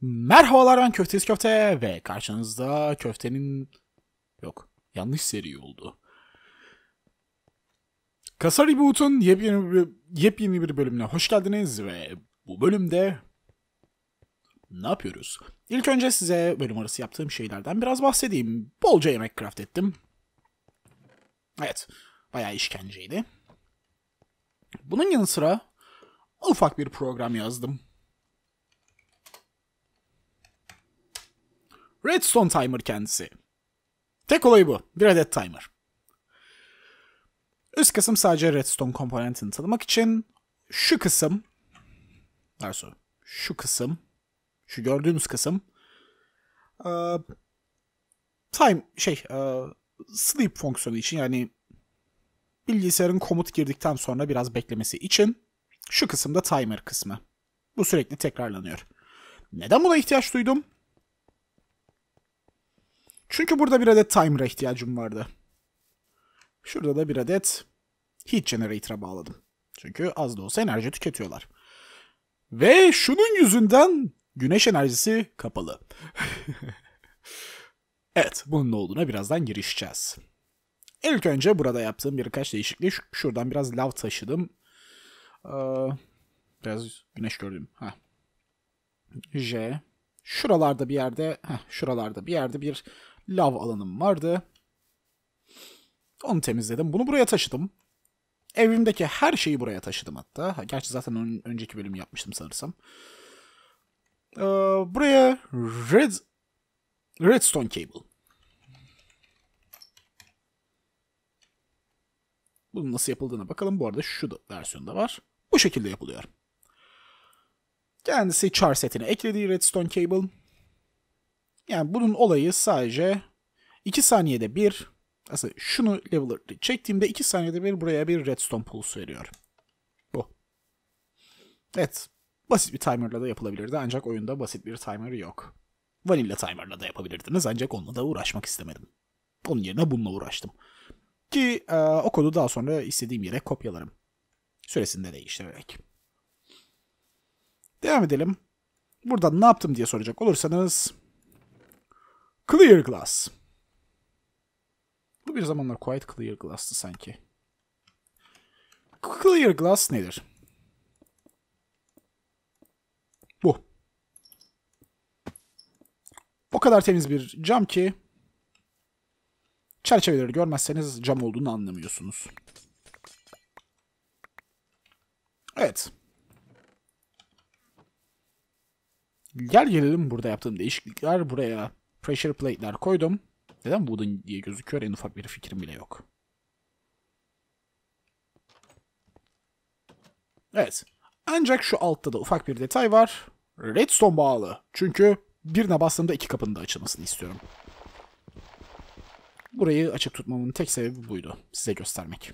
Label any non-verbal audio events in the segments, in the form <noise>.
Merhabalar ben Köftesiz Köfte ve karşınızda köftenin... Yok yanlış seri oldu. Kasa Reboot'un yepyeni bir, yepyeni bir bölümüne hoş geldiniz ve bu bölümde ne yapıyoruz? İlk önce size bölüm arası yaptığım şeylerden biraz bahsedeyim. Bolca yemek craft ettim. Evet, bayağı işkenceydi. Bunun yanı sıra ufak bir program yazdım. Redstone Timer kendisi. Tek olayı bu. Bir adet timer. Üst kısım sadece redstone komponentini tanımak için şu kısım Derso, şu kısım şu gördüğünüz kısım e, time şey e, sleep fonksiyonu için yani bilgisayarın komut girdikten sonra biraz beklemesi için şu kısımda timer kısmı. Bu sürekli tekrarlanıyor. Neden buna ihtiyaç duydum? Çünkü burada bir adet timer'a ihtiyacım vardı. Şurada da bir adet heat generator'a bağladım. Çünkü az da olsa enerji tüketiyorlar. Ve şunun yüzünden güneş enerjisi kapalı. <laughs> evet, bunun ne olduğuna birazdan girişeceğiz. İlk önce burada yaptığım birkaç değişiklik. Şuradan biraz lav taşıdım. Ee, biraz güneş gördüm. Heh. J. Şuralarda bir yerde, heh, şuralarda bir yerde bir lav alanım vardı. Onu temizledim. Bunu buraya taşıdım. Evimdeki her şeyi buraya taşıdım hatta. Gerçi zaten ön, önceki bölümü yapmıştım sanırsam. Ee, buraya red redstone cable. Bunun nasıl yapıldığına bakalım. Bu arada şu da versiyonda var. Bu şekilde yapılıyor. Kendisi char setine eklediği redstone cable. Yani bunun olayı sadece 2 saniyede bir aslında şunu level çektiğimde 2 saniyede bir buraya bir redstone pulse veriyor. Bu. Evet. Basit bir timerla da yapılabilirdi ancak oyunda basit bir timer yok. Vanilla timerla da yapabilirdiniz ancak onunla da uğraşmak istemedim. Onun yerine bununla uğraştım. Ki e, o kodu daha sonra istediğim yere kopyalarım. Süresini de değiştirerek. Devam edelim. Burada ne yaptım diye soracak olursanız Clear Glass. Bu bir zamanlar Quite Clear Glass'tı sanki. Clear Glass nedir? Bu. O kadar temiz bir cam ki çerçeveleri görmezseniz cam olduğunu anlamıyorsunuz. Evet. Gel gelelim burada yaptığım değişiklikler. Buraya pressure plate'ler koydum. Neden wooden diye gözüküyor en ufak bir fikrim bile yok. Evet. Ancak şu altta da ufak bir detay var. Redstone bağlı. Çünkü birine bastığımda iki kapının da açılmasını istiyorum. Burayı açık tutmamın tek sebebi buydu. Size göstermek.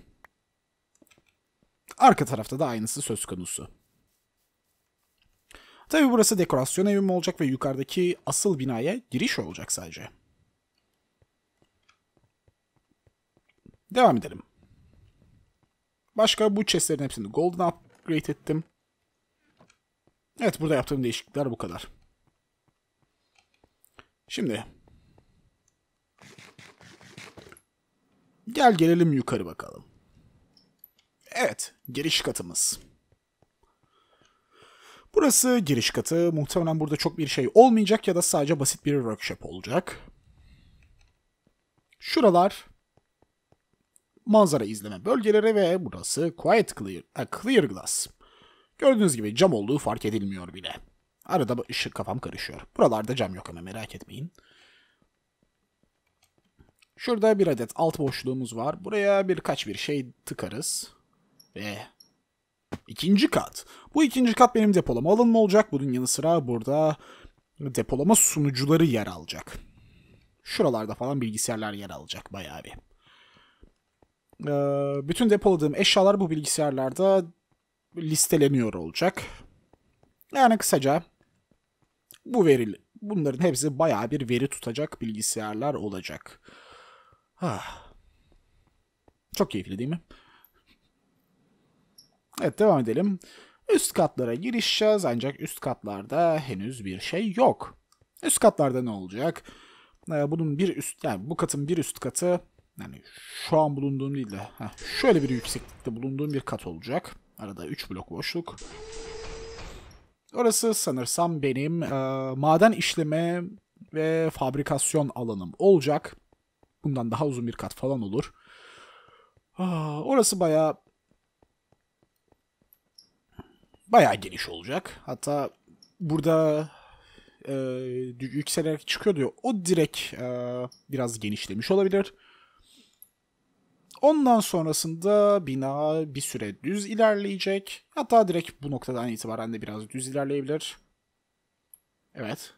Arka tarafta da aynısı söz konusu. Tabi burası dekorasyon evim olacak ve yukarıdaki asıl binaya giriş olacak sadece. Devam edelim. Başka bu chestlerin hepsini golden upgrade ettim. Evet burada yaptığım değişiklikler bu kadar. Şimdi. Gel gelelim yukarı bakalım. Evet giriş katımız. Burası giriş katı. Muhtemelen burada çok bir şey olmayacak ya da sadece basit bir workshop olacak. Şuralar manzara izleme bölgeleri ve burası Quiet Clear, a clear Glass. Gördüğünüz gibi cam olduğu fark edilmiyor bile. Arada ışık kafam karışıyor. Buralarda cam yok ama merak etmeyin. Şurada bir adet alt boşluğumuz var. Buraya birkaç bir şey tıkarız. Ve ikinci kat. Bu ikinci kat benim depolama alanım olacak. Bunun yanı sıra burada depolama sunucuları yer alacak. Şuralarda falan bilgisayarlar yer alacak bayağı bir. Ee, bütün depoladığım eşyalar bu bilgisayarlarda listeleniyor olacak. Yani kısaca bu veri, bunların hepsi bayağı bir veri tutacak bilgisayarlar olacak. Ah. Çok keyifli değil mi? Evet devam edelim. Üst katlara girişeceğiz ancak üst katlarda henüz bir şey yok. Üst katlarda ne olacak? Ee, bunun bir üst yani bu katın bir üst katı yani şu an bulunduğum değil de heh, şöyle bir yükseklikte bulunduğum bir kat olacak. Arada 3 blok boşluk. Orası sanırsam benim e, maden işleme ve fabrikasyon alanım olacak. Bundan daha uzun bir kat falan olur. Orası bayağı bayağı geniş olacak. Hatta burada e, yükselerek çıkıyor diyor. O direkt e, biraz genişlemiş olabilir. Ondan sonrasında bina bir süre düz ilerleyecek. Hatta direkt bu noktadan itibaren de biraz düz ilerleyebilir. Evet.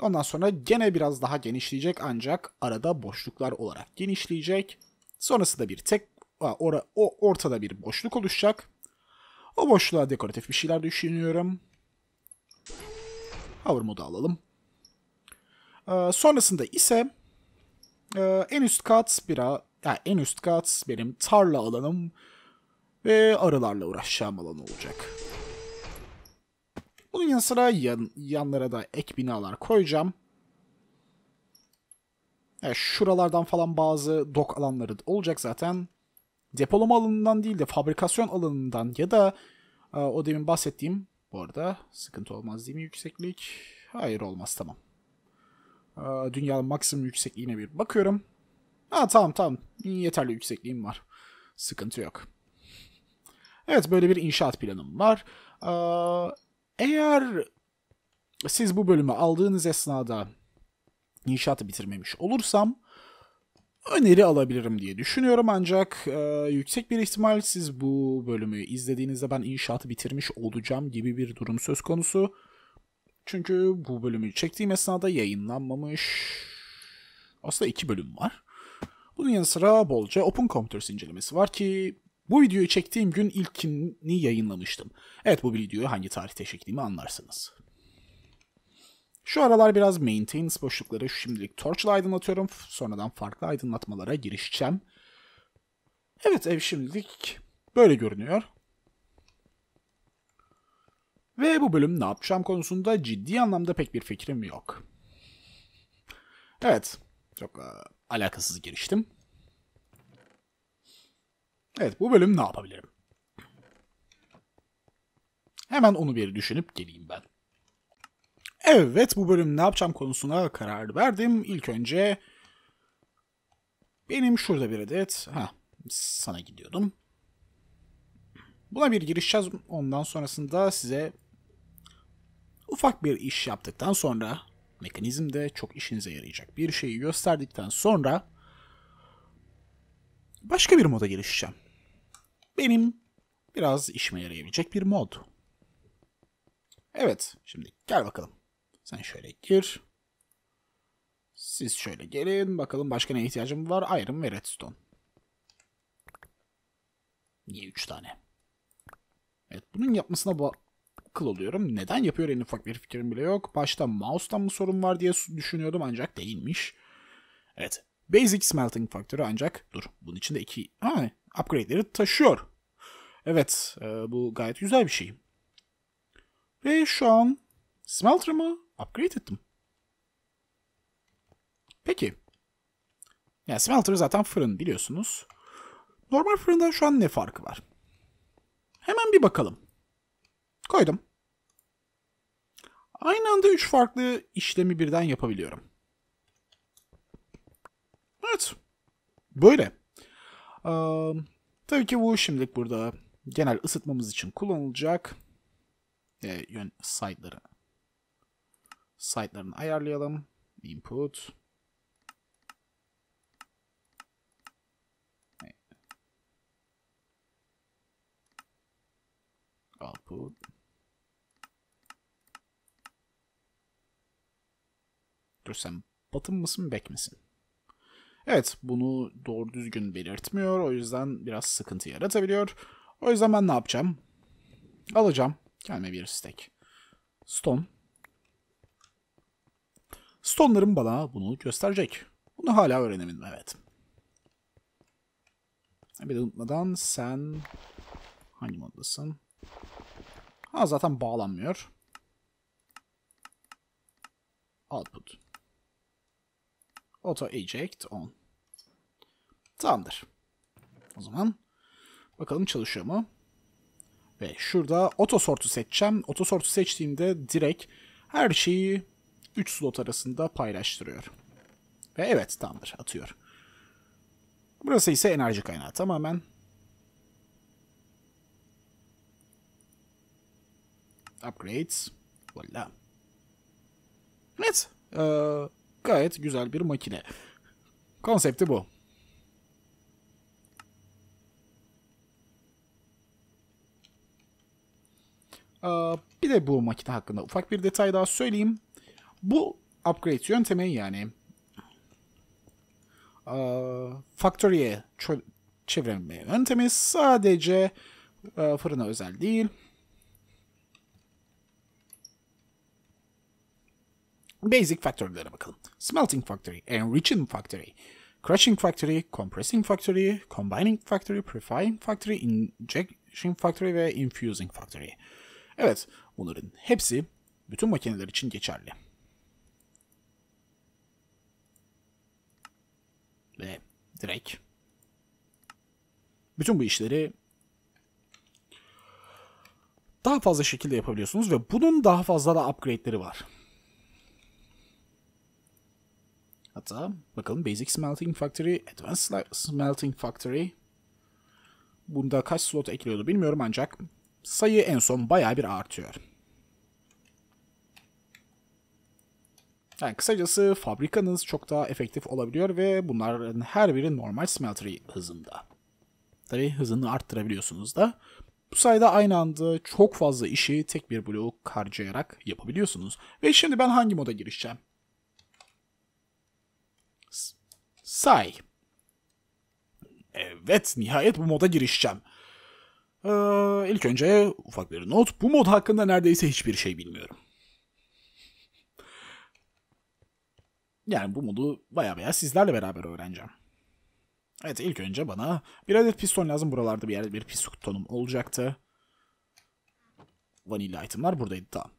Ondan sonra gene biraz daha genişleyecek ancak arada boşluklar olarak genişleyecek. Sonrasında bir tek o ortada bir boşluk oluşacak. O boşluğa dekoratif bir şeyler düşünüyorum. Hover modu alalım. Ee, sonrasında ise e, en üst kat bira, yani en üst kat benim tarla alanım ve arılarla uğraşacağım alan olacak. Bunun yanı sıra yan, yanlara da ek binalar koyacağım. Yani şuralardan falan bazı dok alanları olacak zaten. Depolama alanından değil de fabrikasyon alanından ya da e, o demin bahsettiğim bu arada sıkıntı olmaz değil mi yükseklik? Hayır olmaz tamam. E, dünyanın maksimum yüksekliğine bir bakıyorum. Ha tamam tamam yeterli yüksekliğim var. Sıkıntı yok. Evet böyle bir inşaat planım var. E, eğer siz bu bölümü aldığınız esnada inşaatı bitirmemiş olursam öneri alabilirim diye düşünüyorum ancak e, yüksek bir ihtimal siz bu bölümü izlediğinizde ben inşaatı bitirmiş olacağım gibi bir durum söz konusu. Çünkü bu bölümü çektiğim esnada yayınlanmamış aslında iki bölüm var. Bunun yanı sıra bolca Open Computers incelemesi var ki bu videoyu çektiğim gün ilkini yayınlamıştım. Evet bu videoyu hangi tarihte çektiğimi anlarsınız. Şu aralar biraz maintenance boşlukları şimdilik torchla aydınlatıyorum. Sonradan farklı aydınlatmalara girişeceğim. Evet ev şimdilik böyle görünüyor. Ve bu bölüm ne yapacağım konusunda ciddi anlamda pek bir fikrim yok. Evet, çok uh, alakasız giriştim. Evet, bu bölüm ne yapabilirim? Hemen onu bir düşünüp geleyim ben. Evet bu bölüm ne yapacağım konusuna karar verdim. İlk önce benim şurada bir adet ha sana gidiyordum. Buna bir girişeceğiz. Ondan sonrasında size ufak bir iş yaptıktan sonra mekanizmde çok işinize yarayacak bir şeyi gösterdikten sonra başka bir moda girişeceğim. Benim biraz işime yarayabilecek bir mod. Evet, şimdi gel bakalım. Sen şöyle gir. Siz şöyle gelin. Bakalım başka ne ihtiyacım var? Iron ve Redstone. Niye 3 tane? Evet bunun yapmasına akıl oluyorum. Neden yapıyor en ufak bir fikrim bile yok. Başta mouse'tan mı sorun var diye düşünüyordum ancak değilmiş. Evet. Basic Smelting faktörü ancak dur bunun içinde iki ha, upgrade'leri taşıyor. Evet e, bu gayet güzel bir şey. Ve şu an Smelter'ımı upgrade ettim. Peki. Yani smelter zaten fırın biliyorsunuz. Normal fırından şu an ne farkı var? Hemen bir bakalım. Koydum. Aynı anda üç farklı işlemi birden yapabiliyorum. Evet. Böyle. Ee, tabii ki bu şimdilik burada genel ısıtmamız için kullanılacak. E, yön side'ları site'larını ayarlayalım. Input. Output. Dur sen bottom mısın back misin? Evet bunu doğru düzgün belirtmiyor. O yüzden biraz sıkıntı yaratabiliyor. O yüzden ben ne yapacağım? Alacağım. Kendime bir stack. Stone. Stone'larım bana bunu gösterecek. Bunu hala öğrenemedim evet. Bir de unutmadan sen hangi moddasın? Ha zaten bağlanmıyor. Output. Auto eject on. Tamamdır. O zaman bakalım çalışıyor mu? Ve şurada auto sort'u seçeceğim. Auto sort'u seçtiğimde direkt her şeyi 3 slot arasında paylaştırıyor. Ve evet tamamdır atıyor. Burası ise enerji kaynağı tamamen. Upgrades. Voila. Evet. Ee, gayet güzel bir makine. Konsepti bu. Ee, bir de bu makine hakkında ufak bir detay daha söyleyeyim. Bu upgrade yöntemi yani e, Factory'e çevirme yöntemi sadece e, fırına özel değil. Basic factory'lere bakalım. Smelting factory, enriching factory, crushing factory, compressing factory, combining factory, purifying factory, injection factory ve infusing factory. Evet, bunların hepsi bütün makineler için geçerli. Ve direkt bütün bu işleri daha fazla şekilde yapabiliyorsunuz ve bunun daha fazla da upgrade'leri var. Hatta bakalım Basic Smelting Factory, Advanced Smelting Factory. Bunda kaç slot ekliyordu bilmiyorum ancak sayı en son bayağı bir artıyor. Yani kısacası fabrikanız çok daha efektif olabiliyor ve bunların her biri normal smeltery hızında. Tabi hızını arttırabiliyorsunuz da. Bu sayede aynı anda çok fazla işi tek bir blok harcayarak yapabiliyorsunuz. Ve şimdi ben hangi moda girişeceğim? Say. Evet, nihayet bu moda girişeceğim. Ee, ilk önce ufak bir not. Bu mod hakkında neredeyse hiçbir şey bilmiyorum. Yani bu modu baya baya sizlerle beraber öğreneceğim. Evet ilk önce bana bir adet piston lazım. Buralarda bir yerde bir pistonum olacaktı. Vanilla itemlar buradaydı tamam.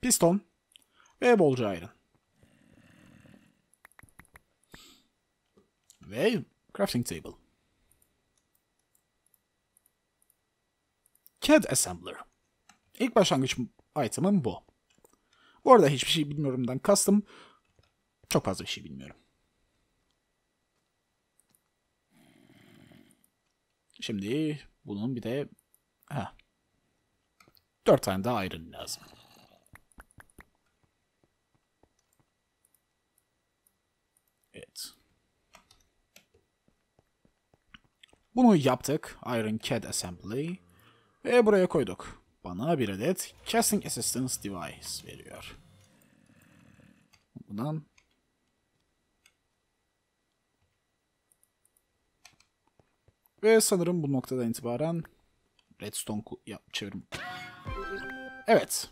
Piston ve bolca iron. Ve crafting table. CAD Assembler. İlk başlangıç item'ım bu. Bu arada hiçbir şey bilmiyorumdan kastım. Çok fazla bir şey bilmiyorum. Şimdi bunun bir de ha dört tane daha iron lazım. Evet. Bunu yaptık. Iron CAD Assembly. Ve buraya koyduk. Bana bir adet Casting Assistance Device veriyor. Bundan Ve sanırım bu noktadan itibaren redstone yap çevirim. Evet.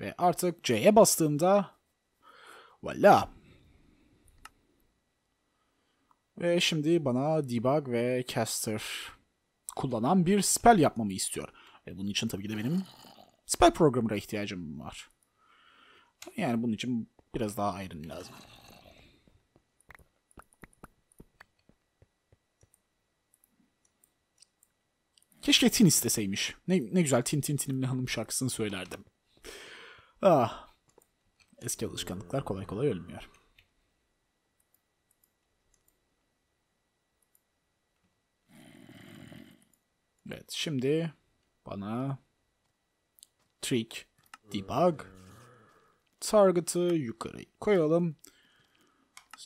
Ve artık C'ye bastığımda Voila. Ve şimdi bana debug ve caster kullanan bir spell yapmamı istiyor. Ve bunun için tabii ki de benim spell programına ihtiyacım var. Yani bunun için biraz daha iron lazım. Keşke Tin isteseymiş. Ne, ne güzel Tin Tin Tinimli Hanım şarkısını söylerdim. Ah. Eski alışkanlıklar kolay kolay ölmüyor. Evet şimdi bana trick debug target'ı yukarı koyalım.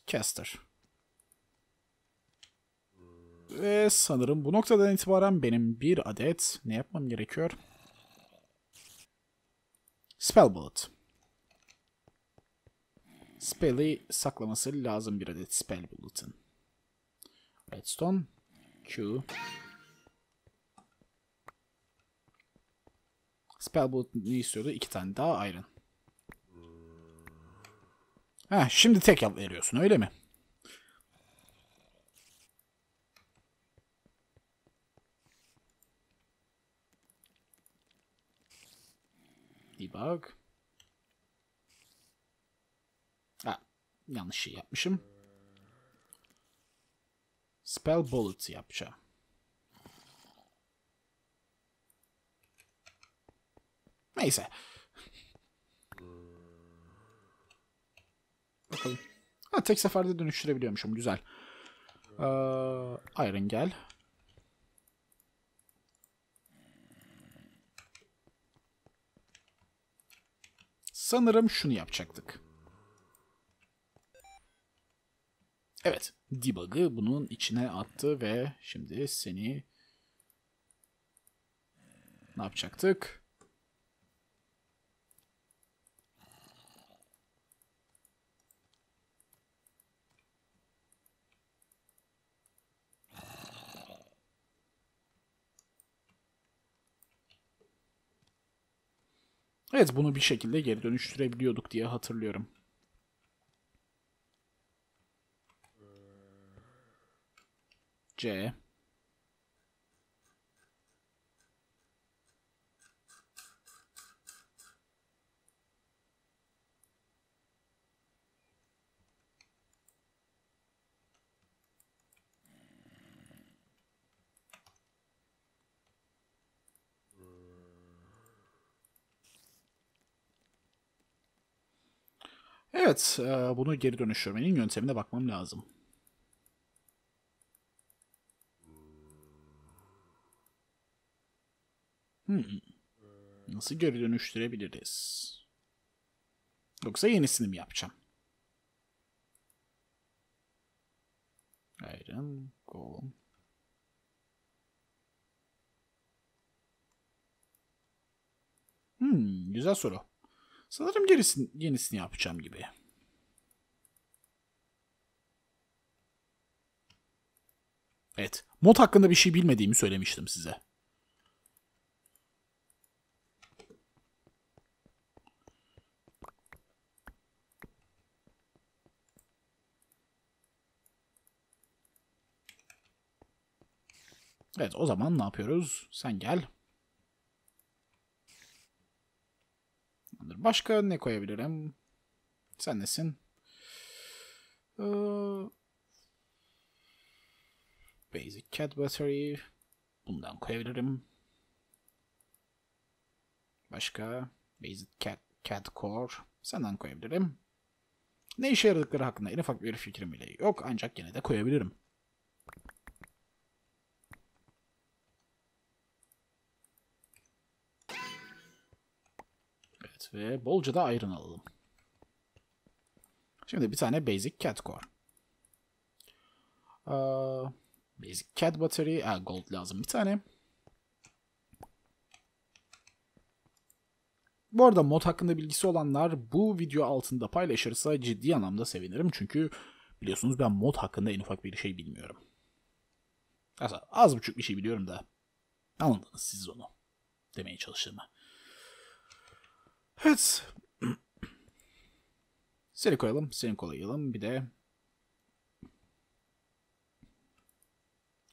Caster. Ve sanırım bu noktadan itibaren benim bir adet ne yapmam gerekiyor? Spell bullet. Spell'i saklaması lazım bir adet spell bullet'ın. Redstone. Q. Spell Bullet ne istiyordu? İki tane daha Iron. Ha, şimdi tek yap veriyorsun öyle mi? Bir Debug. Ha, yanlış şey yapmışım. Spell Bullet yapacağım. Neyse. Bakalım. Ha, tek seferde dönüştürebiliyormuşum. Güzel. Ee, Iron gel. Sanırım şunu yapacaktık. Evet. Debug'ı bunun içine attı ve şimdi seni ne yapacaktık? Evet bunu bir şekilde geri dönüştürebiliyorduk diye hatırlıyorum. C. Evet, e, bunu geri dönüştürmenin yöntemine bakmam lazım. Hmm. Nasıl geri dönüştürebiliriz? Yoksa yenisini mi yapacağım? Iron, Golem. Hmm, güzel soru. Sanırım gerisini, yenisini yapacağım gibi. Evet. Mod hakkında bir şey bilmediğimi söylemiştim size. Evet o zaman ne yapıyoruz? Sen gel. Başka ne koyabilirim? Sen nesin? Ee, basic cat battery. Bundan koyabilirim. Başka basic cat, cat core. Senden koyabilirim. Ne işe yaradıkları hakkında en ufak bir fikrim bile yok ancak yine de koyabilirim. Evet ve bolca da iron alalım. Şimdi bir tane basic cat core. Basic cat battery. Aa, gold lazım bir tane. Bu arada mod hakkında bilgisi olanlar bu video altında paylaşırsa ciddi anlamda sevinirim. Çünkü biliyorsunuz ben mod hakkında en ufak bir şey bilmiyorum. Aslında az buçuk bir şey biliyorum da anladınız siz onu demeye çalıştığımı. Evet. <clears throat> Seni koyalım. Seni koyalım. Bir de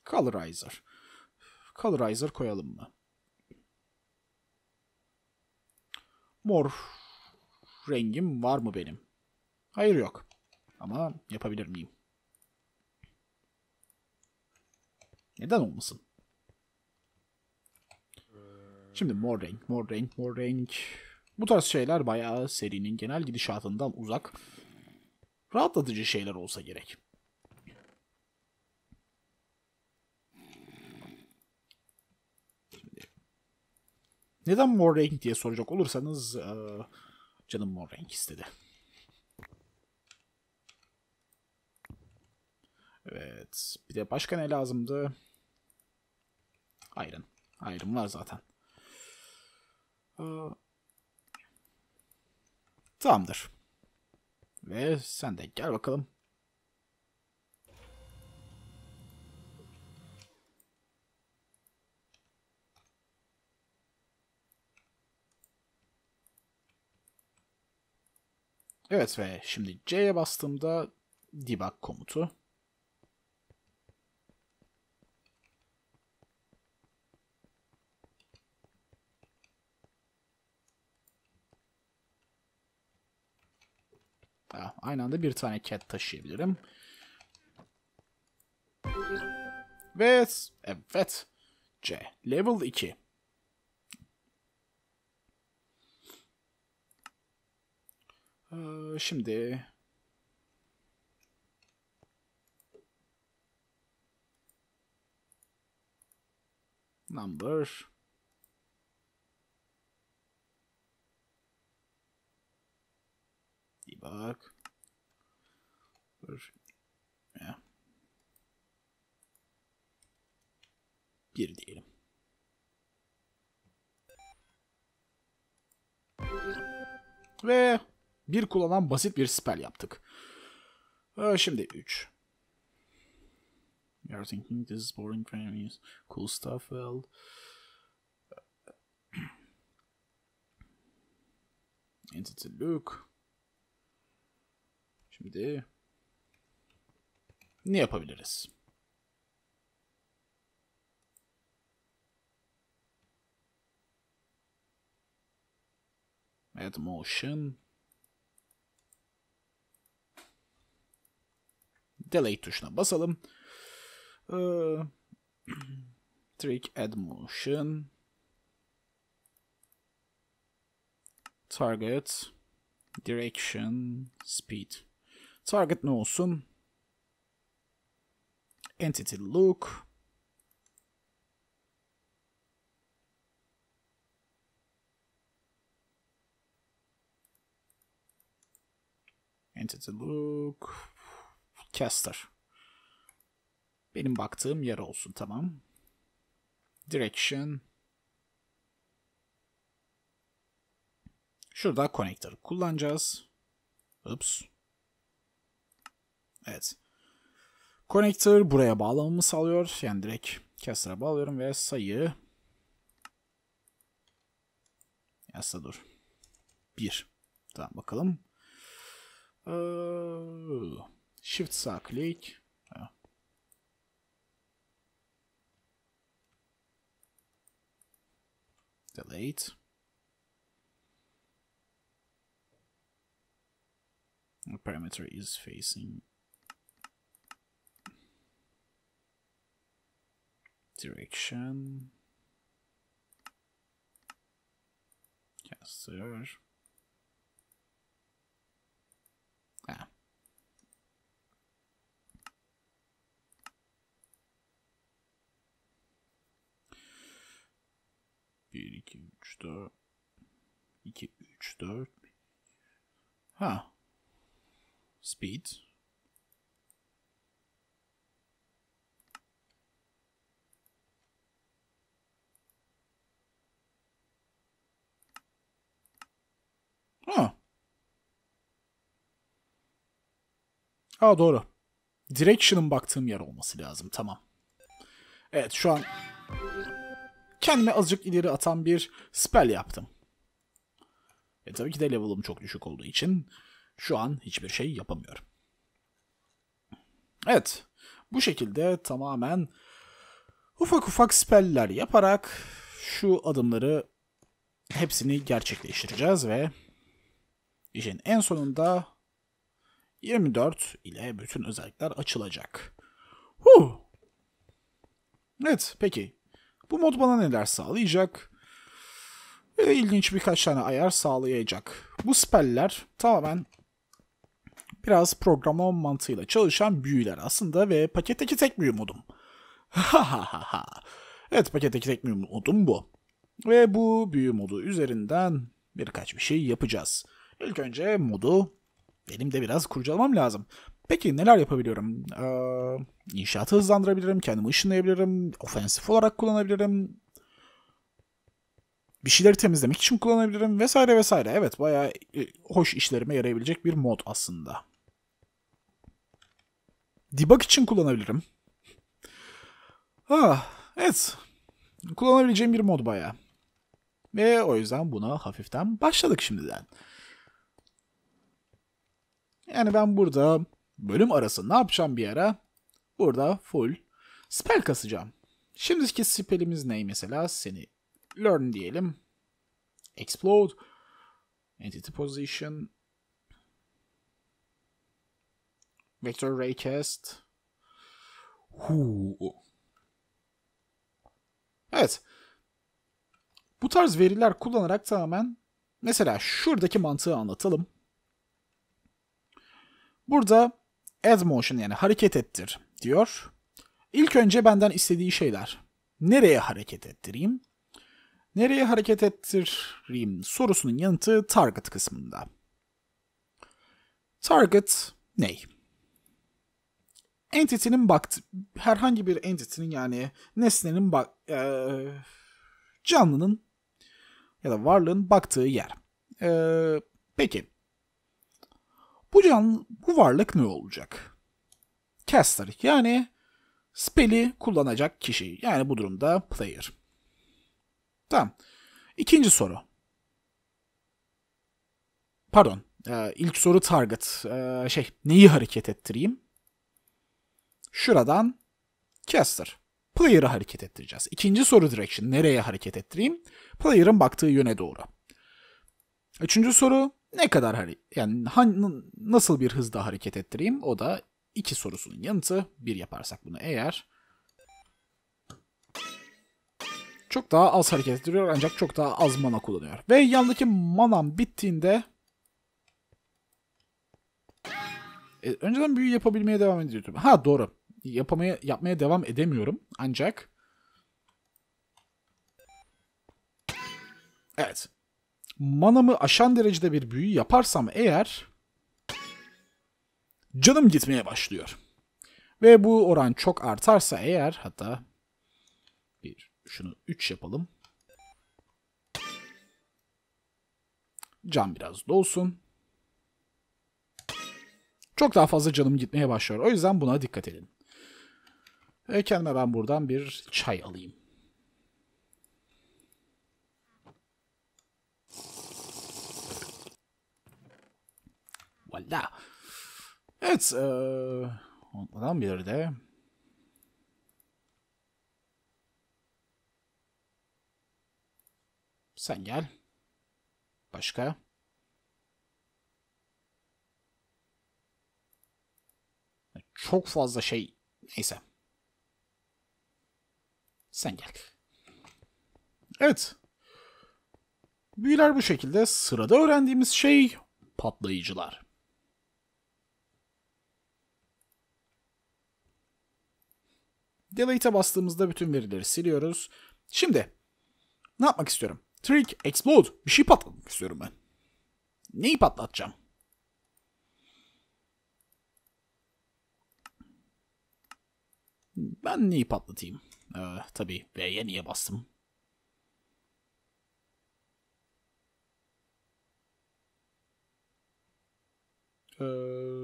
Colorizer. Colorizer koyalım mı? Mor rengim var mı benim? Hayır yok. Ama yapabilir miyim? Neden olmasın? Şimdi mor renk, mor renk, mor renk. Bu tarz şeyler bayağı serinin genel gidişatından uzak, rahatlatıcı şeyler olsa gerek. Neden mor renk diye soracak olursanız canım mor renk istedi. Evet. Bir de başka ne lazımdı? Iron. Iron var zaten. Tamamdır. Ve sen de gel bakalım. Evet ve şimdi C'ye bastığımda debug komutu. Ha, aynı anda bir tane cat taşıyabilirim. Ve evet, C. Level 2. Ee, şimdi number debug. Ya. Bir diyelim. Ve bir kullanan basit bir spell yaptık. Ee, şimdi 3. You are thinking this is boring for enemies. Cool stuff, well. <clears throat> Entity look. Şimdi ne yapabiliriz? Add motion. Delay tuşuna basalım. Ee, trick add motion. Target. Direction. Speed. Target ne olsun? Entity look. Entity look. Caster. Benim baktığım yer olsun tamam. Direction. Şurada connector kullanacağız. Ups. Evet. Connector buraya bağlamamı sağlıyor. Yani direkt caster'a bağlıyorum ve sayı Yasa dur. 1. Tamam bakalım. Ee, Shift sağ klik. Delete. The parameter is facing direction. Yes, sir. 1, 2, 3, 4. 2, 3, 4. Ha. Speed. Ha. Ha doğru. Direction'ın baktığım yer olması lazım. Tamam. Evet şu an kendime azıcık ileri atan bir spell yaptım. E tabii ki de level'ım çok düşük olduğu için şu an hiçbir şey yapamıyorum. Evet. Bu şekilde tamamen ufak ufak spell'ler yaparak şu adımları hepsini gerçekleştireceğiz ve işin en sonunda 24 ile bütün özellikler açılacak. Huh. Evet peki bu mod bana neler sağlayacak? Ve ilginç birkaç tane ayar sağlayacak. Bu spell'ler tamamen biraz programlama mantığıyla çalışan büyüler aslında ve paketteki tek büyü modum. <laughs> evet paketteki tek büyü modum bu. Ve bu büyü modu üzerinden birkaç bir şey yapacağız. İlk önce modu benim de biraz kurcalamam lazım. Peki neler yapabiliyorum? Ee, inşaatı hızlandırabilirim, kendimi ışınlayabilirim, ofensif olarak kullanabilirim, bir şeyleri temizlemek için kullanabilirim vesaire vesaire. Evet bayağı e, hoş işlerime yarayabilecek bir mod aslında. Debug için kullanabilirim. Ah, evet. Kullanabileceğim bir mod bayağı. Ve o yüzden buna hafiften başladık şimdiden. Yani ben burada bölüm arası ne yapacağım bir ara? Burada full spell kasacağım. Şimdiki spellimiz ne mesela? Seni learn diyelim. Explode. Entity position. Vector Raycast. Huu. Evet. Bu tarz veriler kullanarak tamamen mesela şuradaki mantığı anlatalım. Burada add motion yani hareket ettir diyor. İlk önce benden istediği şeyler. Nereye hareket ettireyim? Nereye hareket ettireyim sorusunun yanıtı target kısmında. Target ne? Entity'nin baktı herhangi bir entity'nin yani nesnenin bak e, canlının ya da varlığın baktığı yer. E, peki bu canlı bu varlık ne olacak? Caster yani spell'i kullanacak kişi. Yani bu durumda player. Tamam. İkinci soru. Pardon. Ee, ilk soru target. Ee, şey neyi hareket ettireyim? Şuradan caster. Player'ı hareket ettireceğiz. İkinci soru direction. Nereye hareket ettireyim? Player'ın baktığı yöne doğru. Üçüncü soru ne kadar hareket yani nasıl bir hızda hareket ettireyim? O da iki sorusunun yanıtı. Bir yaparsak bunu eğer çok daha az hareket ettiriyor ancak çok daha az mana kullanıyor. Ve yandaki manam bittiğinde e, önceden büyü yapabilmeye devam ediyordum. Ha doğru. Yapamaya yapmaya devam edemiyorum ancak Evet. Manamı aşan derecede bir büyü yaparsam eğer canım gitmeye başlıyor. Ve bu oran çok artarsa eğer hatta bir şunu 3 yapalım. Can biraz dolsun. Çok daha fazla canım gitmeye başlıyor. O yüzden buna dikkat edin. Ve kendime ben buradan bir çay alayım. Valla. Evet. Ee, ondan bir de Sen gel. Başka? Çok fazla şey. Neyse. Sen gel. Evet. Büyüler bu şekilde. Sırada öğrendiğimiz şey patlayıcılar. Delete'e bastığımızda bütün verileri siliyoruz. Şimdi ne yapmak istiyorum? Trick, explode. Bir şey patlatmak istiyorum ben. Neyi patlatacağım? Ben neyi patlatayım? Ee, tabii V'ye niye bastım? Ee...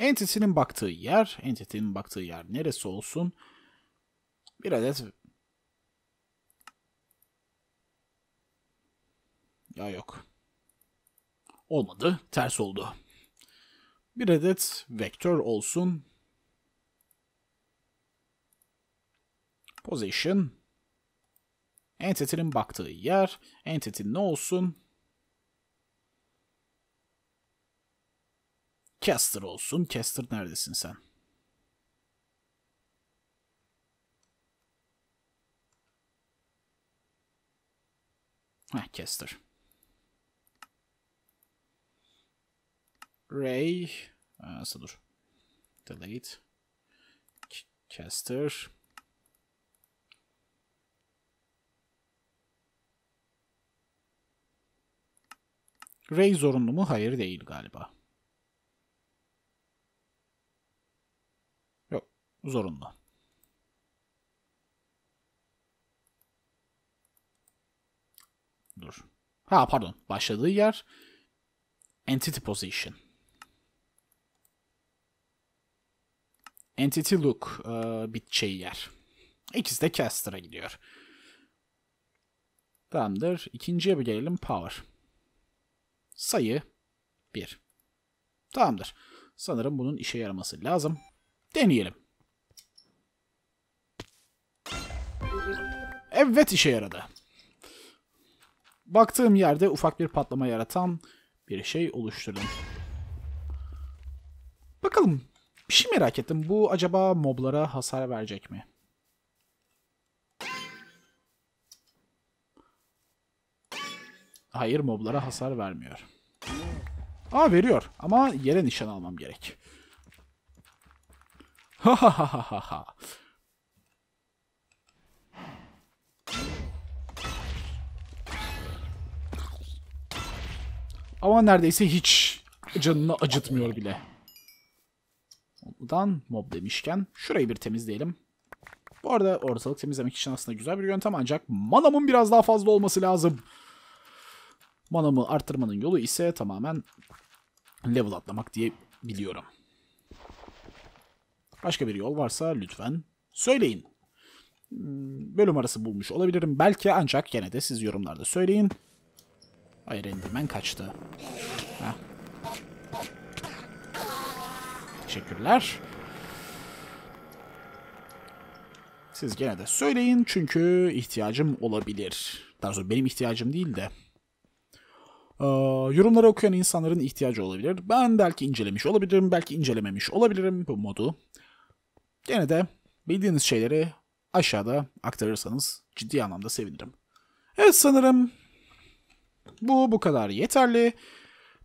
Entity'nin baktığı yer, Entity'nin baktığı yer neresi olsun? Bir adet Ya yok. Olmadı. Ters oldu. Bir adet vektör olsun. Position. Entity'nin baktığı yer. Entity ne olsun? Caster olsun. Caster neredesin sen? Heh, Caster. Ray. Nasıl dur? Delete. Caster. Ray zorunlu mu? Hayır değil galiba. Zorunlu. Dur. Ha pardon. Başladığı yer Entity Position. Entity Look e, biteceği yer. İkisi de Caster'a gidiyor. Tamamdır. İkinciye bir gelelim. Power. Sayı 1. Tamamdır. Sanırım bunun işe yaraması lazım. Deneyelim. Evet işe yaradı. Baktığım yerde ufak bir patlama yaratan bir şey oluşturdum. Bakalım. Bir şey merak ettim. Bu acaba moblara hasar verecek mi? Hayır moblara hasar vermiyor. Aa veriyor ama yere nişan almam gerek. Ha ha ha ha ha. Ama neredeyse hiç canını acıtmıyor bile. Buradan mob demişken şurayı bir temizleyelim. Bu arada ortalık temizlemek için aslında güzel bir yöntem ancak manamın biraz daha fazla olması lazım. Manamı arttırmanın yolu ise tamamen level atlamak diye biliyorum. Başka bir yol varsa lütfen söyleyin. Hmm, bölüm arası bulmuş olabilirim belki ancak gene de siz yorumlarda söyleyin. Hayır Enderman kaçtı. Heh. Teşekkürler. Siz gene de söyleyin çünkü ihtiyacım olabilir. Daha sonra benim ihtiyacım değil de. Ee, yorumları okuyan insanların ihtiyacı olabilir. Ben belki incelemiş olabilirim, belki incelememiş olabilirim bu modu. Gene de bildiğiniz şeyleri aşağıda aktarırsanız ciddi anlamda sevinirim. Evet sanırım bu bu kadar yeterli.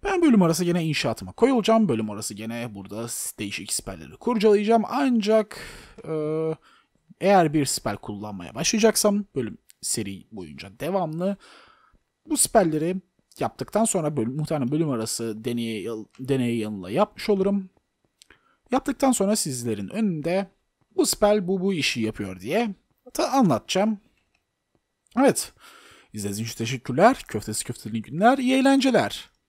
Ben bölüm arası gene inşaatıma koyulacağım. Bölüm arası gene burada değişik spelleri kurcalayacağım. Ancak e, eğer bir spell kullanmaya başlayacaksam bölüm seri boyunca devamlı bu spelleri yaptıktan sonra bölüm, muhtemelen bölüm arası deney, deney yanıyla yapmış olurum. Yaptıktan sonra sizlerin önünde bu spell bu bu işi yapıyor diye anlatacağım. Evet. İzlediğiniz için teşekkürler. Köftesi köfteli günler. İyi eğlenceler.